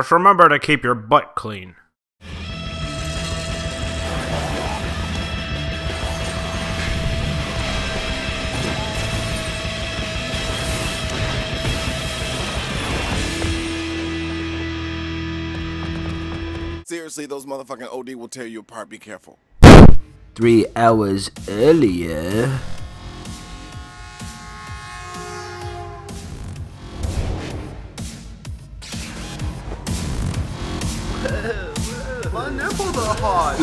Just remember to keep your butt clean. Seriously, those motherfucking OD will tear you apart. Be careful. Three hours earlier. My nipples are hot.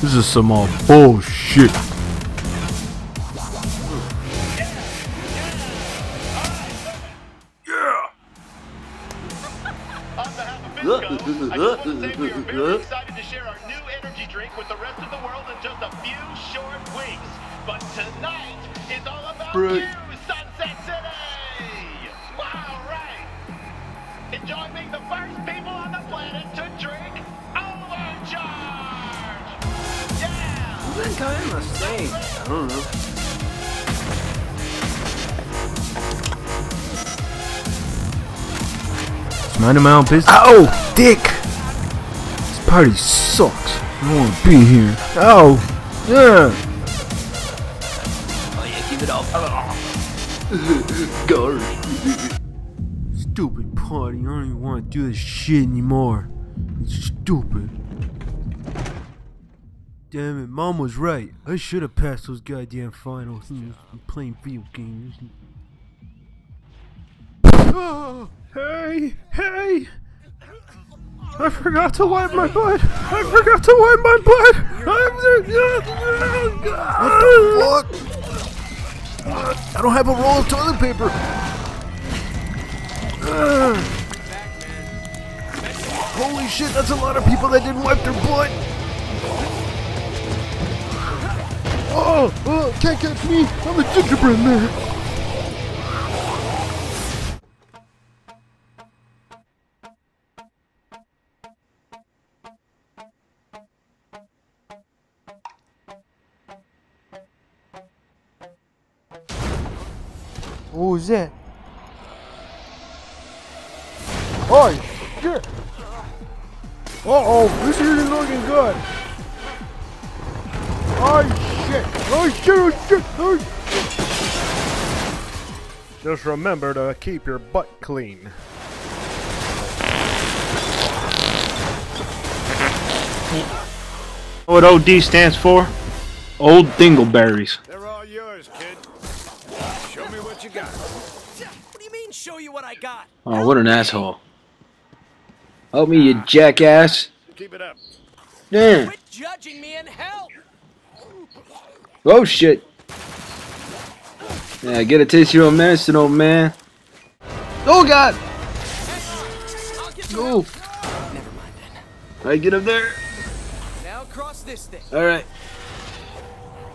This is some uh, bullshit. On behalf of FizzCo, I just want to say we are very excited to share our new energy drink with the rest of the world in just a few short weeks. But tonight is all about Bruh. you, Enjoy being the first people on the planet to drink Overcharge! Yeah! They're kind of the same. I don't know. It's minding my own business. Oh, dick! This party sucks. I don't want to be here. Oh, yeah. Oh yeah, keep it up. Garbage. Stupid party. I don't even want to do this shit anymore. It's stupid. Damn it, mom was right. I should have passed those goddamn finals just playing video games. Oh, hey, hey! I forgot to wipe my butt. I forgot to wipe my butt. What the fuck? I don't have a roll of toilet paper. Ugh. Holy shit, that's a lot of people that didn't wipe their butt. Oh, oh can't catch me. I'm a gingerbread man. Was that? Oh shit! Uh oh, this isn't looking good. Oh shit! Oh shit! Oh shit! Oh shit! Just remember to keep your butt clean. What OD stands for? Old Dingleberries. They're all yours, kid. Show me what you got. What do you mean, show you what I got? Oh, what an asshole. Help me, you jackass. Keep it up. Damn. Quit judging me and help! Oh, shit. Yeah, get a taste of your own medicine, old man. Oh, God. I'll get Go. out. Never mind then. Alright, get up there. Now cross this thing. Alright.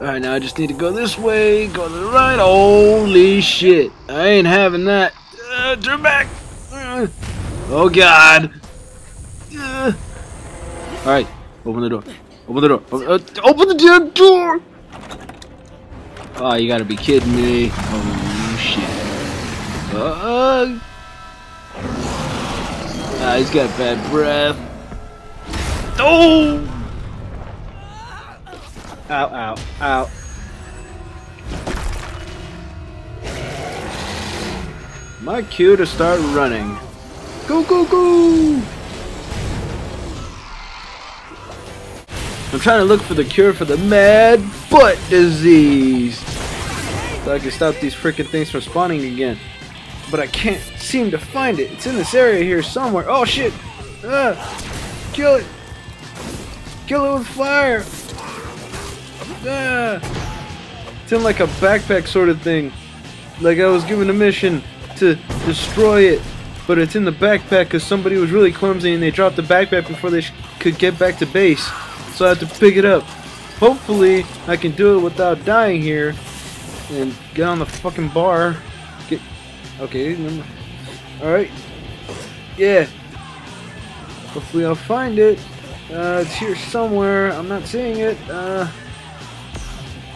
Alright, now I just need to go this way, go to the right. Holy shit. I ain't having that. Uh, turn back. Uh, oh, God. Uh. Alright, open the door. Open the door. Open, uh, open the damn door! Oh, you gotta be kidding me. Oh, shit. Uh, ah, he's got bad breath. Oh! Ow, ow, ow. My cue to start running. Go, go, go! I'm trying to look for the cure for the mad butt disease. So I can stop these freaking things from spawning again. But I can't seem to find it. It's in this area here somewhere. Oh shit! Ah! Kill it! Kill it with fire! Ah! It's in like a backpack sort of thing. Like I was given a mission to destroy it. But it's in the backpack because somebody was really clumsy and they dropped the backpack before they could get back to base. So I have to pick it up. Hopefully I can do it without dying here. And get on the fucking bar. Get Okay, Alright. Yeah. Hopefully I'll find it. Uh, it's here somewhere. I'm not seeing it. Uh,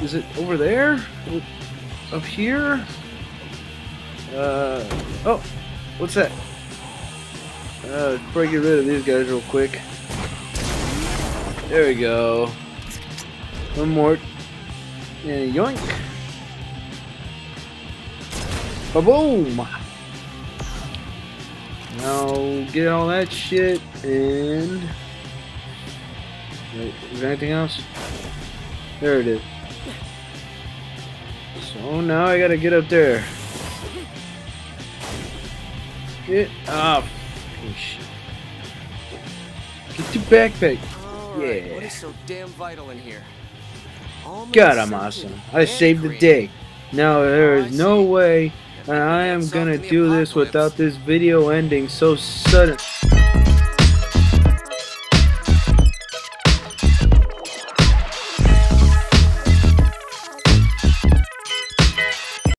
is it over there? up here. Uh, oh, what's that? Uh, probably get rid of these guys real quick. There we go. One more. And yoink. Ba-boom! Now get all that shit and... Wait, is there anything else? There it is. So now I gotta get up there. Get up. Get your backpack. Alright, Yeah. what is so damn vital in here? Almost God, I'm awesome. I saved the day. Now oh, there Oh, I is no way uh, I am gonna do this without this video ending so sudden.